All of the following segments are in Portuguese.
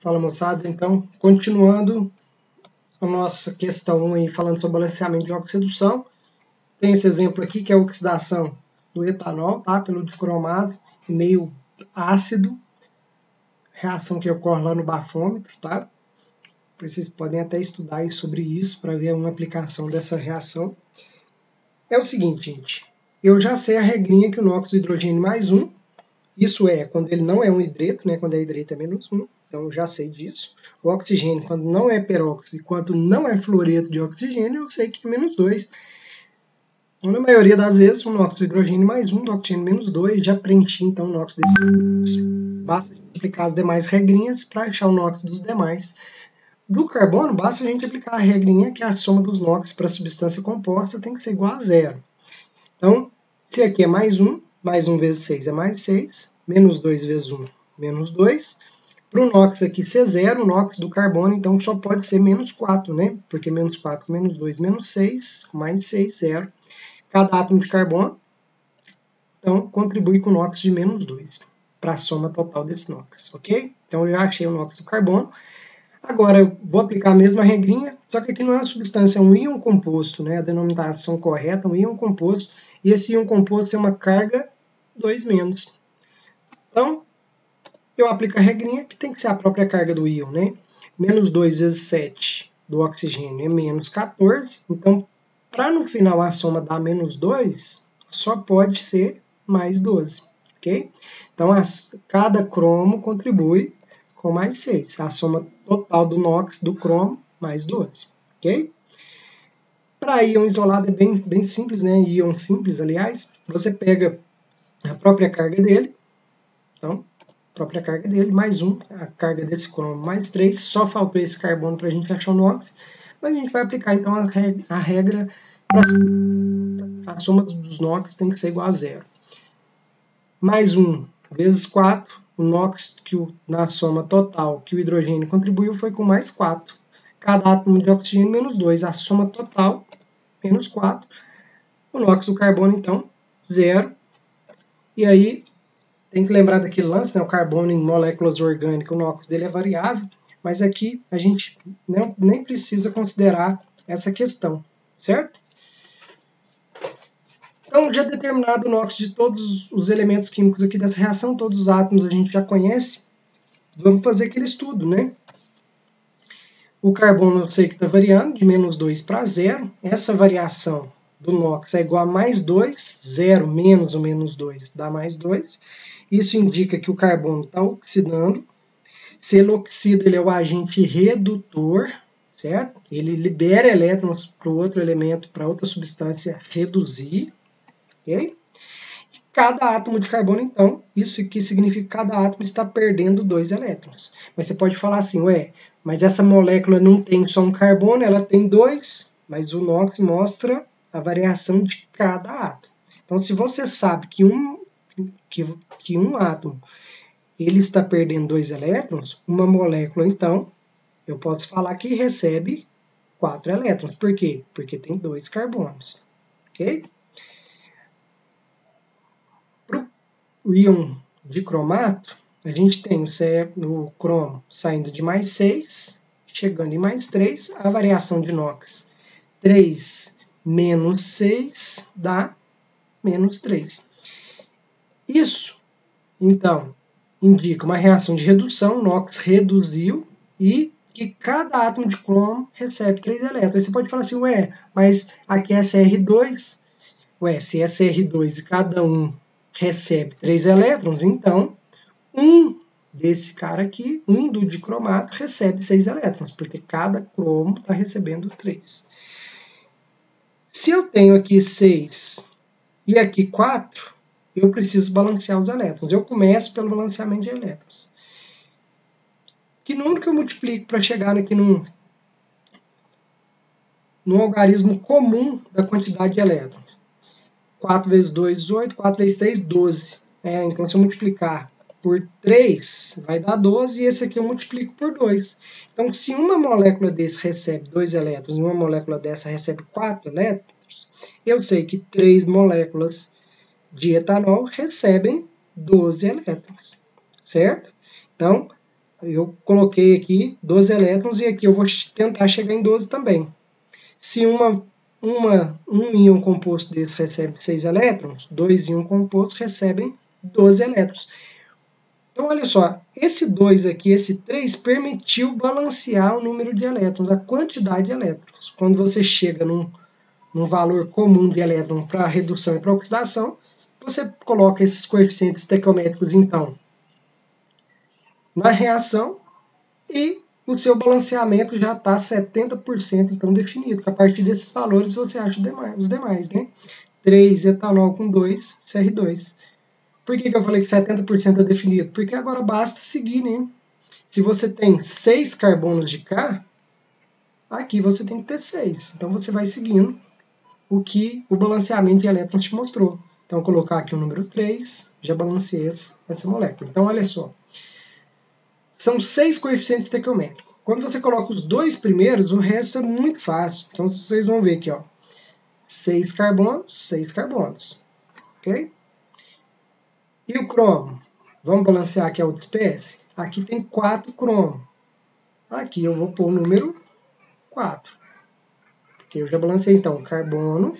Fala moçada, então, continuando a nossa questão aí, falando sobre balanceamento de óxido redução. Tem esse exemplo aqui que é a oxidação do etanol, tá? Pelo dicromato, meio ácido, reação que ocorre lá no bafômetro, tá? Vocês podem até estudar sobre isso para ver uma aplicação dessa reação. É o seguinte, gente, eu já sei a regrinha que o nóxido de hidrogênio mais um, isso é quando ele não é um hidreto, né? Quando é hidreto é menos um, então já sei disso. O oxigênio, quando não é peróxido e quando não é fluoreto de oxigênio, eu sei que é menos 2. Então, na maioria das vezes, o nóxido de hidrogênio mais 1, do oxigênio menos 2, já preenchi então o nóxido desses. Basta aplicar as demais regrinhas para achar o nóxido dos demais. Do carbono, basta a gente aplicar a regrinha que a soma dos NOx para a substância composta tem que ser igual a zero. Então, se aqui é mais 1, mais 1 vezes 6 é mais 6, menos 2 vezes 1, menos 2. Para o NOx aqui ser zero, o NOx do carbono, então só pode ser menos 4, né? Porque menos 4 menos 2, menos 6, mais 6, zero. Cada átomo de carbono, então, contribui com o NOx de menos 2 para a soma total desse NOx, ok? Então, eu já achei o NOx do carbono. Agora, eu vou aplicar a mesma regrinha, só que aqui não é uma substância, é um íon composto, né? A denominação correta é um íon composto, e esse íon composto é uma carga 2 menos. Então, eu aplico a regrinha que tem que ser a própria carga do íon, né? Menos 2 vezes 7 do oxigênio é menos 14. Então, para no final a soma dar menos 2, só pode ser mais 12, ok? Então, as, cada cromo contribui com mais 6. A soma total do NOx do cromo, mais 12, ok? Para íon isolado é bem, bem simples, né? Íon simples, aliás. Você pega a própria carga dele. Então, própria carga dele, mais um, a carga desse cromo mais 3, só faltou esse carbono para a gente achar o NOx, mas a gente vai aplicar então a regra, a regra para a soma dos NOx tem que ser igual a zero. Mais 1 vezes 4, o NOx que o, na soma total que o hidrogênio contribuiu foi com mais 4. Cada átomo de oxigênio menos 2, a soma total menos 4. O NOx do carbono então zero. E aí tem que lembrar daquele lance, né? O carbono em moléculas orgânicas, o NOx dele é variável, mas aqui a gente não, nem precisa considerar essa questão, certo? Então, já determinado o NOx de todos os elementos químicos aqui dessa reação, todos os átomos a gente já conhece, vamos fazer aquele estudo, né? O carbono eu sei que está variando de menos 2 para 0. Essa variação do NOx é igual a mais 2, 0 menos o menos 2 dá mais 2. Isso indica que o carbono está oxidando. Se ele oxida, ele é o agente redutor, certo? Ele libera elétrons para outro elemento, para outra substância reduzir, ok? cada átomo de carbono, então, isso aqui significa que cada átomo está perdendo dois elétrons. Mas você pode falar assim, ué, mas essa molécula não tem só um carbono, ela tem dois, mas o NOx mostra a variação de cada átomo. Então, se você sabe que um que, que um átomo ele está perdendo dois elétrons, uma molécula, então, eu posso falar que recebe quatro elétrons. Por quê? Porque tem dois carbonos. Ok? Para o íon de cromato, a gente tem o cromo saindo de mais 6, chegando em mais 3, a variação de NOx 3 menos 6 dá menos 3. Isso, então, indica uma reação de redução, NOx reduziu e que cada átomo de cromo recebe 3 elétrons. Você pode falar assim, ué, mas aqui é SR2, ué, se é SR2 e cada um recebe 3 elétrons, então um desse cara aqui, um do dicromato, recebe 6 elétrons, porque cada cromo está recebendo 3. Se eu tenho aqui 6 e aqui 4, eu preciso balancear os elétrons. Eu começo pelo balanceamento de elétrons. Que número que eu multiplico para chegar aqui num, num algarismo comum da quantidade de elétrons? 4 vezes 2, 18, 4 vezes 3, 12. É, então, se eu multiplicar por 3, vai dar 12, e esse aqui eu multiplico por 2. Então, se uma molécula desse recebe 2 elétrons e uma molécula dessa recebe 4 elétrons, eu sei que 3 moléculas de etanol recebem 12 elétrons, certo? Então, eu coloquei aqui 12 elétrons e aqui eu vou tentar chegar em 12 também. Se uma, uma, um íon composto desse recebe 6 elétrons, dois íons compostos recebem 12 elétrons. Então, olha só, esse 2 aqui, esse 3, permitiu balancear o número de elétrons, a quantidade de elétrons. Quando você chega num, num valor comum de elétron para redução e para oxidação, você coloca esses coeficientes estequiométricos, então, na reação e o seu balanceamento já está 70% então definido, a partir desses valores você acha os demais, né? 3 etanol com 2 CR2. Por que, que eu falei que 70% é definido? Porque agora basta seguir, né? Se você tem 6 carbonos de K, aqui você tem que ter 6. Então você vai seguindo o que o balanceamento de elétrons te mostrou. Então, colocar aqui o número 3, já balanceei essa molécula. Então, olha só. São seis coeficientes estequiométricos. Quando você coloca os dois primeiros, o resto é muito fácil. Então, vocês vão ver aqui, ó. Seis carbonos, seis carbonos. Ok? E o cromo? Vamos balancear aqui a outra espécie? Aqui tem quatro cromos. Aqui eu vou pôr o número 4. Porque eu já balancei, então, carbono,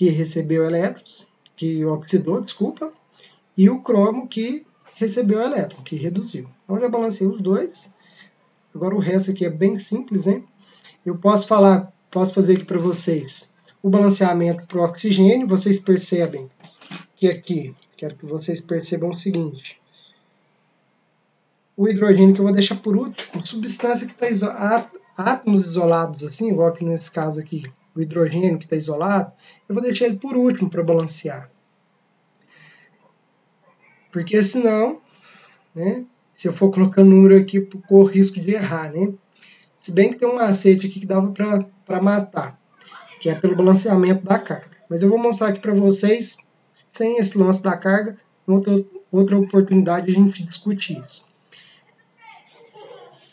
que recebeu elétrons, que oxidou, desculpa, e o cromo que recebeu elétron, que reduziu. Então, já balancei os dois. Agora, o resto aqui é bem simples, né? Eu posso falar, posso fazer aqui para vocês o balanceamento para o oxigênio, vocês percebem que aqui, quero que vocês percebam o seguinte, o hidrogênio que eu vou deixar por último, substância que está átomos isolados, assim, igual aqui nesse caso aqui, o hidrogênio que está isolado, eu vou deixar ele por último para balancear. Porque senão, né, se eu for colocando número aqui, corro risco de errar, né? Se bem que tem um macete aqui que dava para matar que é pelo balanceamento da carga. Mas eu vou mostrar aqui para vocês, sem esse lance da carga, outra, outra oportunidade a gente discutir isso.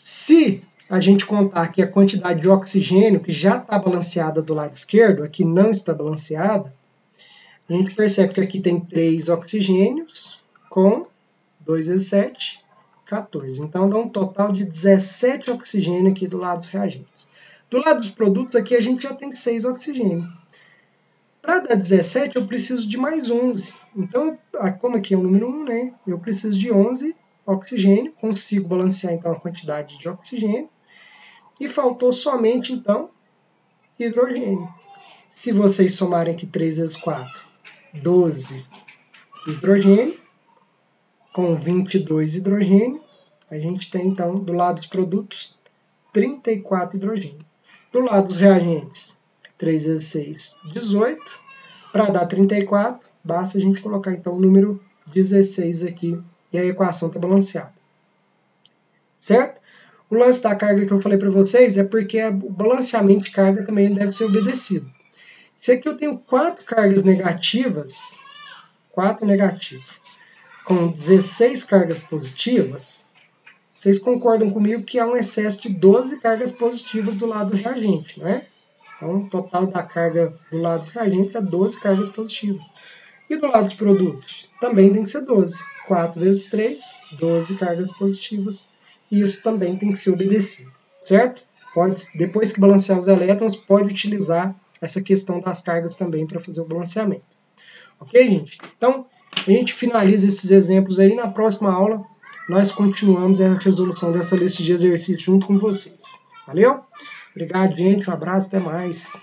Se a gente contar que a quantidade de oxigênio que já está balanceada do lado esquerdo, aqui não está balanceada, a gente percebe que aqui tem 3 oxigênios com 2 vezes 7, 14. Então dá um total de 17 oxigênio aqui do lado dos reagentes. Do lado dos produtos, aqui a gente já tem 6 oxigênio. Para dar 17, eu preciso de mais 11. Então, como aqui é o número 1, né, eu preciso de 11 oxigênio. Consigo balancear, então, a quantidade de oxigênio. E faltou somente, então, hidrogênio. Se vocês somarem aqui 3 vezes 4, 12 hidrogênio, com 22 hidrogênio, a gente tem, então, do lado dos produtos, 34 hidrogênio. Do lado dos reagentes, 3 vezes 6, 18. Para dar 34, basta a gente colocar então o número 16 aqui e a equação está balanceada. Certo? O lance da carga que eu falei para vocês é porque o balanceamento de carga também deve ser obedecido. Se aqui eu tenho quatro cargas negativas, 4 negativas, com 16 cargas positivas, vocês concordam comigo que há um excesso de 12 cargas positivas do lado do reagente, não é? Então, o total da carga do lado dos reagentes é 12 cargas positivas. E do lado dos produtos? Também tem que ser 12. 4 vezes 3, 12 cargas positivas. E isso também tem que ser obedecido, certo? Pode, depois que balancear os elétrons, pode utilizar essa questão das cargas também para fazer o balanceamento. Ok, gente? Então, a gente finaliza esses exemplos aí. Na próxima aula, nós continuamos a resolução dessa lista de exercícios junto com vocês. Valeu? Obrigado, gente. Um abraço, até mais.